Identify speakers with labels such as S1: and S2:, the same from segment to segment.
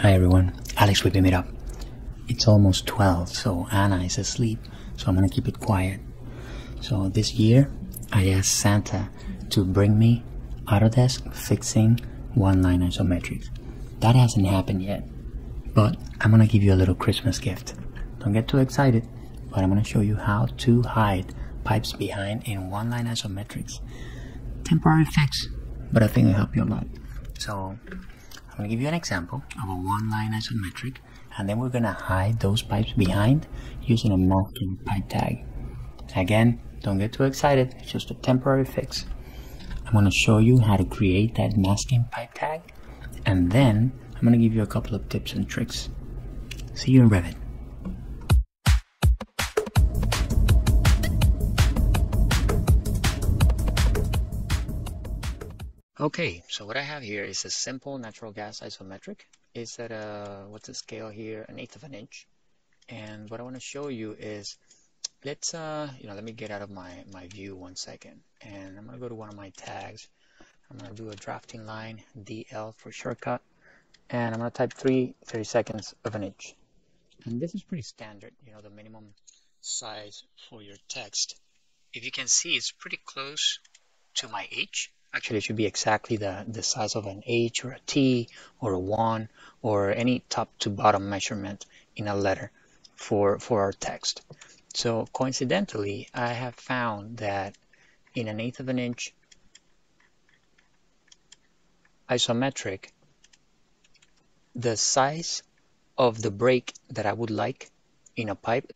S1: Hi everyone, Alex whipping it up. It's almost 12, so Anna is asleep, so I'm gonna keep it quiet. So this year, I asked Santa to bring me Autodesk fixing one-line isometrics. That hasn't happened yet, but I'm gonna give you a little Christmas gift. Don't get too excited, but I'm gonna show you how to hide pipes behind in one-line isometrics. Temporary fix, but I think it'll help you a lot. So going to give you an example of a one-line isometric and then we're going to hide those pipes behind using a masking pipe tag. Again, don't get too excited, it's just a temporary fix. I'm going to show you how to create that masking pipe tag and then I'm going to give you a couple of tips and tricks. See you in Revit. Okay, so what I have here is a simple natural gas isometric. It's at a, what's the scale here? An eighth of an inch. And what I want to show you is, let's, uh, you know, let me get out of my, my view one second. And I'm going to go to one of my tags. I'm going to do a drafting line, DL for shortcut. And I'm going to type 3 30 seconds of an inch. And this is pretty standard, you know, the minimum size for your text. If you can see, it's pretty close to my H Actually, it should be exactly the, the size of an H or a T or a 1 or any top to bottom measurement in a letter for, for our text. So coincidentally, I have found that in an eighth of an inch isometric, the size of the break that I would like in a pipe,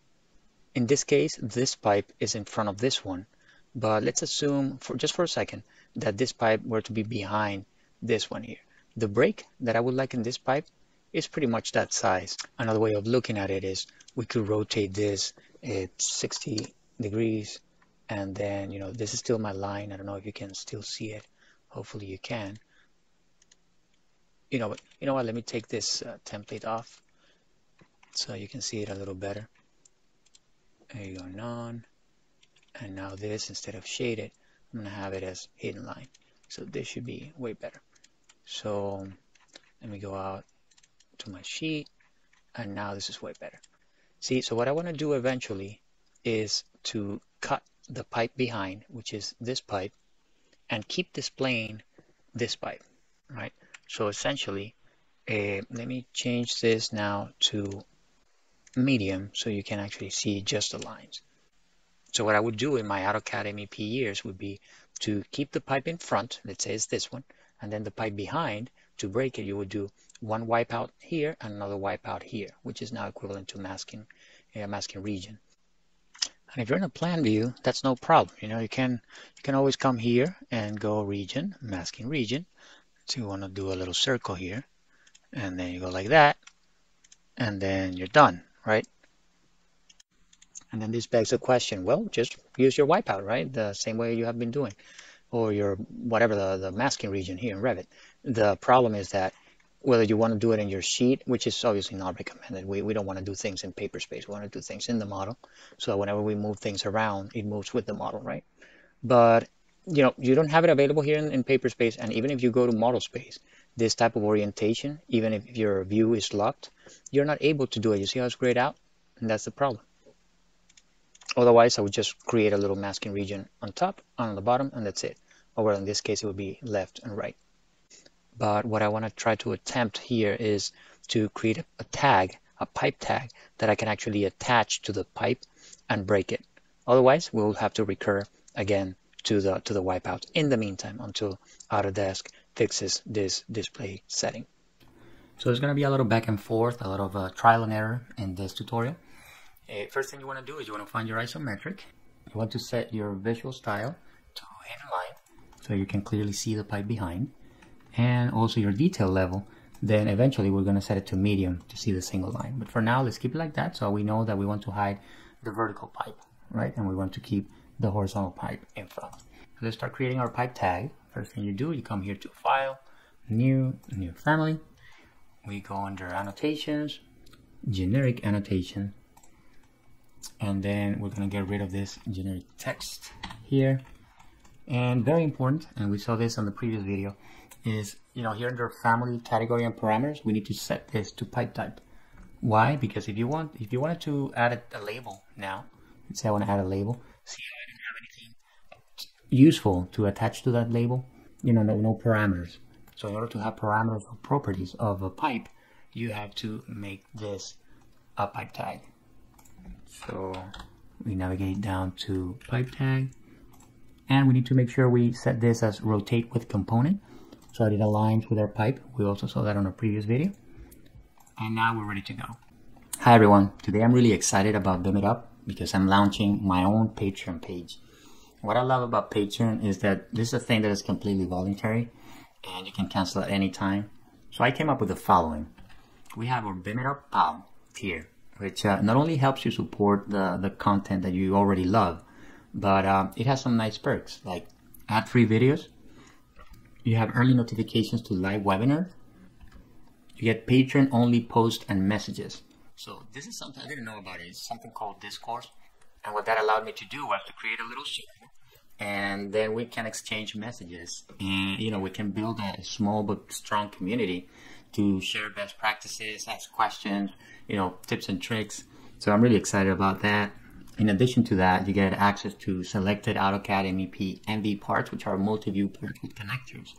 S1: in this case, this pipe is in front of this one, but let's assume for just for a second that this pipe were to be behind this one here. The break that I would like in this pipe is pretty much that size. Another way of looking at it is we could rotate this at 60 degrees and then you know this is still my line. I don't know if you can still see it. Hopefully you can. You know you know what? Let me take this uh, template off so you can see it a little better. There you go. None and now this instead of shaded I'm going to have it as hidden line. So this should be way better. So let me go out to my sheet and now this is way better. See, so what I want to do eventually is to cut the pipe behind, which is this pipe, and keep displaying this pipe, right? So essentially, uh, let me change this now to medium so you can actually see just the lines. So what I would do in my AutoCAD MEP years would be to keep the pipe in front, let's say it's this one, and then the pipe behind, to break it, you would do one wipeout here and another wipeout here, which is now equivalent to masking, a masking region. And if you're in a plan view, that's no problem. You know, you can you can always come here and go region, masking region. So you want to do a little circle here, and then you go like that, and then you're done, right? And then this begs the question, well, just use your wipeout, right? The same way you have been doing, or your whatever the, the masking region here in Revit. The problem is that whether you want to do it in your sheet, which is obviously not recommended. We, we don't want to do things in paper space. We want to do things in the model. So whenever we move things around, it moves with the model, right? But you know, you don't have it available here in, in paper space. And even if you go to model space, this type of orientation, even if your view is locked, you're not able to do it. You see how it's grayed out? And that's the problem. Otherwise, I would just create a little masking region on top and on the bottom, and that's it. Or in this case, it would be left and right. But what I want to try to attempt here is to create a, tag, a pipe tag, that I can actually attach to the pipe and break it. Otherwise, we'll have to recur again to the to the wipeout in the meantime until Autodesk fixes this display setting. So there's going to be a little back and forth, a lot of uh, trial and error in this tutorial. Uh, first thing you want to do is you want to find your isometric. You want to set your visual style to hidden line so you can clearly see the pipe behind. And also your detail level. Then eventually we're going to set it to medium to see the single line. But for now let's keep it like that so we know that we want to hide the vertical pipe right? And we want to keep the horizontal pipe in front. Let's start creating our pipe tag. First thing you do you come here to file new new family. We go under annotations generic annotation and then we're going to get rid of this generic text here and very important and we saw this on the previous video is you know, here under family category and parameters, we need to set this to pipe type. Why? Because if you want, if you wanted to add a, a label now, let's say I want to add a label. See, I didn't have anything useful to attach to that label. You know, no, no parameters. So in order to have parameters or properties of a pipe, you have to make this a pipe tag. So we navigate down to pipe tag and we need to make sure we set this as rotate with component so that it aligns with our pipe. We also saw that on a previous video. And now we're ready to go. Hi everyone, today I'm really excited about Bim It Up because I'm launching my own Patreon page. What I love about Patreon is that this is a thing that is completely voluntary and you can cancel at any time. So I came up with the following. We have our Bim It Up PAL tier, which uh, not only helps you support the, the content that you already love, but uh, it has some nice perks like ad-free videos. You have early notifications to live webinar. You get patron only posts and messages. So this is something I didn't know about it. It's something called Discord. And what that allowed me to do was to create a little server and then we can exchange messages and you know we can build a small but strong community to share best practices ask questions you know tips and tricks so i'm really excited about that in addition to that, you get access to selected AutoCAD MEP MV parts, which are multi-view connectors.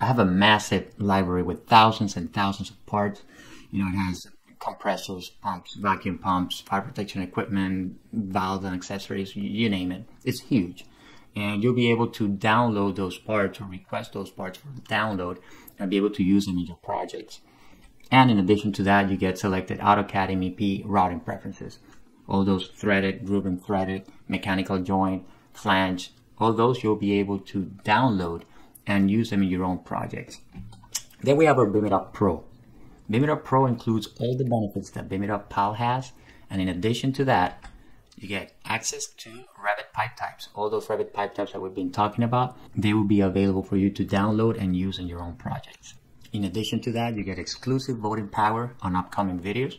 S1: I have a massive library with thousands and thousands of parts. You know, it has compressors, pumps, vacuum pumps, fire protection equipment, valves and accessories, you name it. It's huge. And you'll be able to download those parts or request those parts for download and be able to use them in your projects. And in addition to that, you get selected AutoCAD MEP routing preferences all those threaded, groove and threaded, mechanical joint, flange, all those you'll be able to download and use them in your own projects. Then we have our Bim It Up Pro. Bim It Up Pro includes all the benefits that Bim It PAL has, and in addition to that, you get access to Revit pipe types. All those Revit pipe types that we've been talking about, they will be available for you to download and use in your own projects. In addition to that, you get exclusive voting power on upcoming videos.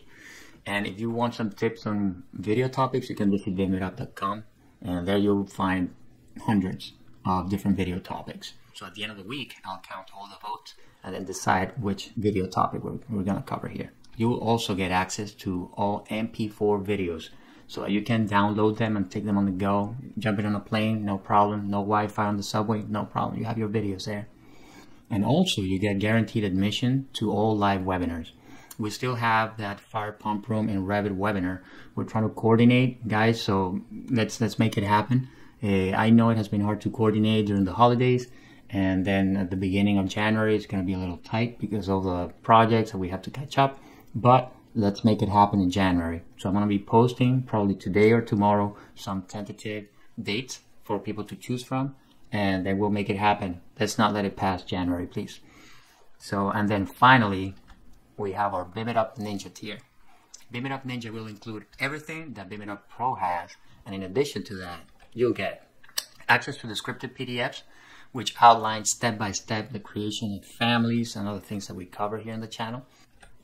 S1: And if you want some tips on video topics, you can visit bimitup.com and there you'll find hundreds of different video topics. So at the end of the week, I'll count all the votes and then decide which video topic we're, we're going to cover here. You will also get access to all MP4 videos so you can download them and take them on the go. Jumping on a plane, no problem. No Wi-Fi on the subway, no problem. You have your videos there. And also you get guaranteed admission to all live webinars we still have that fire pump room and Revit webinar. We're trying to coordinate, guys. So let's let's make it happen. Uh, I know it has been hard to coordinate during the holidays, and then at the beginning of January, it's going to be a little tight because of the projects that we have to catch up. But let's make it happen in January. So I'm going to be posting probably today or tomorrow some tentative dates for people to choose from, and then we'll make it happen. Let's not let it pass January, please. So, and then finally, we have our It Up Ninja tier. It Up Ninja will include everything that It Up Pro has, and in addition to that, you'll get access to the scripted PDFs, which outline step by step the creation of families and other things that we cover here in the channel.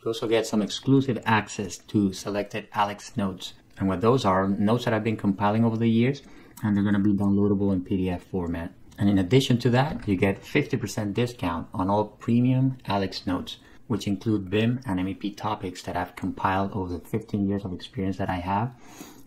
S1: You also get some exclusive access to selected Alex notes. And what those are, notes that I've been compiling over the years, and they're going to be downloadable in PDF format. And in addition to that, you get 50% discount on all premium Alex notes which include BIM and MEP topics that I've compiled over the 15 years of experience that I have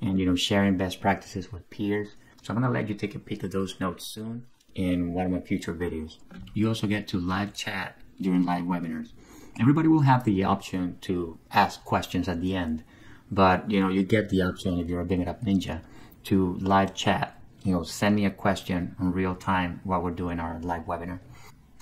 S1: and you know sharing best practices with peers. So I'm gonna let you take a peek at those notes soon in one of my future videos. You also get to live chat during live webinars. Everybody will have the option to ask questions at the end, but you know you get the option if you're a Bim It Up Ninja to live chat. You know, send me a question in real time while we're doing our live webinar.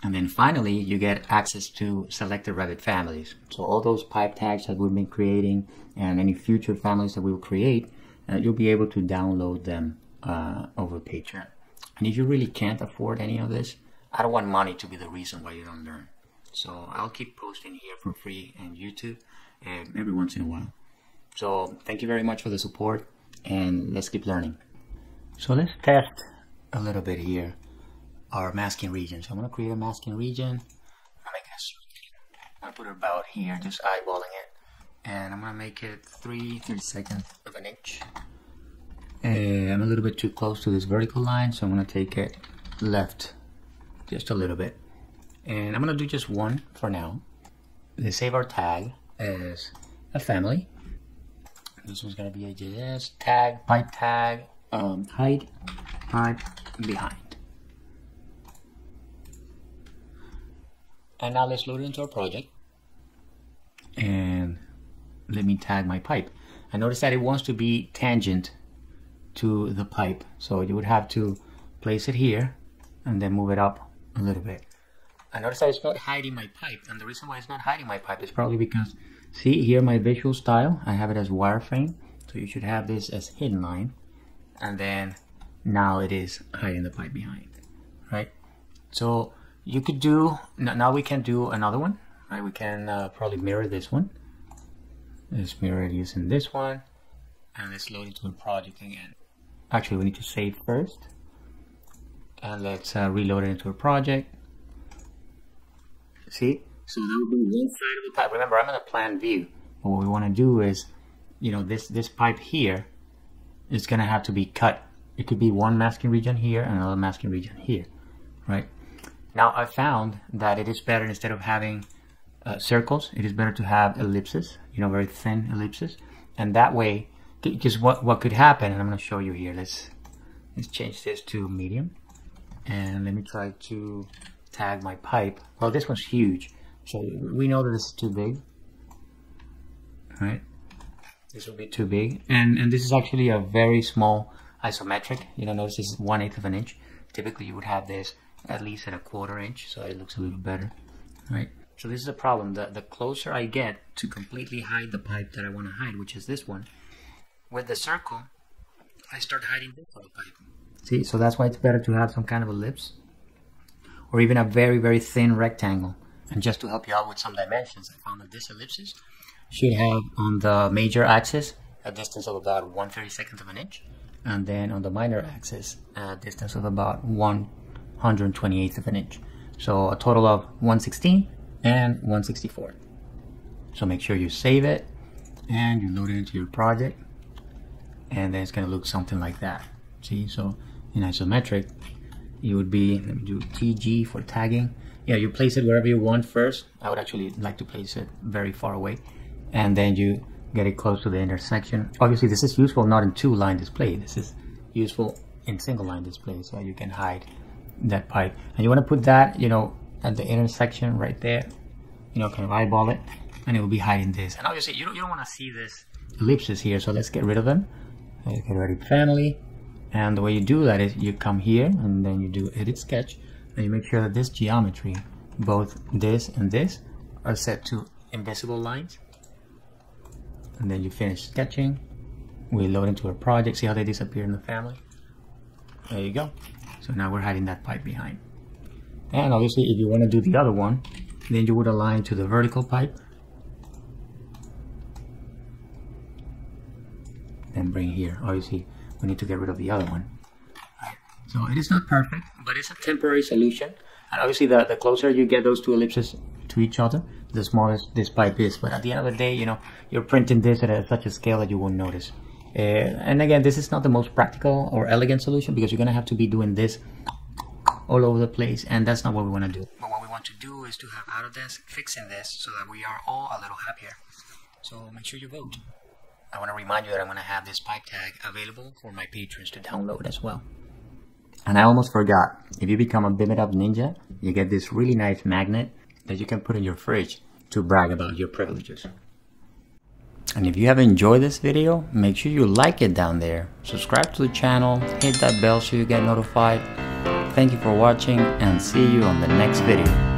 S1: And then finally, you get access to selected Revit families. So all those pipe tags that we've been creating and any future families that we will create, uh, you'll be able to download them uh, over Patreon. And if you really can't afford any of this, I don't want money to be the reason why you don't learn. So I'll keep posting here for free on YouTube uh, every once in a while. So thank you very much for the support and let's keep learning. So let's test a little bit here our masking region. So I'm going to create a masking region. I'm going to put it about here, just eyeballing it. And I'm going to make it 3 32nd of an inch. I'm a little bit too close to this vertical line, so I'm going to take it left just a little bit. And I'm gonna do just one for now. Let's save our tag as a family. This one's gonna be AJS tag, pipe tag, um, hide, pipe behind. And now let's load it into our project. And let me tag my pipe. I notice that it wants to be tangent to the pipe. So you would have to place it here and then move it up a little bit. I notice that it's not hiding my pipe. And the reason why it's not hiding my pipe is probably because, see here my visual style, I have it as wireframe. So you should have this as hidden line. And then now it is hiding the pipe behind, right? So you could do, now we can do another one, right? We can uh, probably mirror this one. Let's mirror it using this one. And let's load it to a project again. Actually, we need to save first. And let's uh, reload it into a project. See? So that would be one side of the pipe. Remember, I'm in a plan view. But what we want to do is, you know, this, this pipe here is going to have to be cut. It could be one masking region here and another masking region here, right? Now, I found that it is better instead of having uh, circles, it is better to have ellipses, you know, very thin ellipses. And that way, because what, what could happen, and I'm going to show you here, let's, let's change this to medium. And let me try to tag my pipe. Well, this one's huge. So we know that this is too big. Right? This will be too big. And, and this is actually a very small isometric. You know, notice this is one eighth of an inch. Typically you would have this at least at a quarter inch, so it looks a little better. Right? So this is a problem. The, the closer I get to completely hide the pipe that I want to hide, which is this one, with the circle, I start hiding this pipe. See, so that's why it's better to have some kind of ellipse or even a very, very thin rectangle. And just to help you out with some dimensions, I found that this ellipsis should have on the major axis a distance of about 1 32nd of an inch, and then on the minor axis a distance of about 1 128th of an inch. So a total of 116 and 164. So make sure you save it and you load it into your project and then it's going to look something like that. See, so in isometric, it would be, let me do TG for tagging. Yeah, you place it wherever you want first. I would actually like to place it very far away. And then you get it close to the intersection. Obviously, this is useful not in two line display. This is useful in single line display so you can hide that pipe. And you want to put that, you know, at the intersection right there. You know, kind of eyeball it. And it will be hiding this. And obviously, you don't, you don't want to see this ellipses here. So let's get rid of them. Let's get rid of family. And the way you do that is you come here and then you do edit sketch and you make sure that this geometry, both this and this, are set to invisible lines. And then you finish sketching. We load into a project, see how they disappear in the family. There you go. So now we're hiding that pipe behind. And obviously if you want to do the other one, then you would align to the vertical pipe. Then bring here. Obviously we need to get rid of the other one. So it is not perfect, but it's a temporary solution. And obviously the, the closer you get those two ellipses to each other, the smallest this pipe is. But at the end of the day, you know, you're printing this at a, such a scale that you won't notice. Uh, and again, this is not the most practical or elegant solution because you're going to have to be doing this all over the place. And that's not what we want to do. But what we want to do is to have Autodesk fixing this so that we are all a little happier. So make sure you vote. I want to remind you that I'm going to have this pipe tag available for my patrons to download as well. And I almost forgot, if you become a Bim It Up Ninja, you get this really nice magnet that you can put in your fridge to brag about your privileges. And if you have enjoyed this video, make sure you like it down there. Subscribe to the channel, hit that bell so you get notified. Thank you for watching and see you on the next video.